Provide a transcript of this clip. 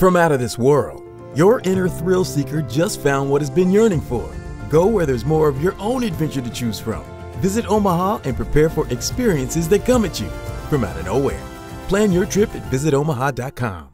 From out of this world, your inner thrill seeker just found what has been yearning for. Go where there's more of your own adventure to choose from. Visit Omaha and prepare for experiences that come at you from out of nowhere. Plan your trip at visitomaha.com.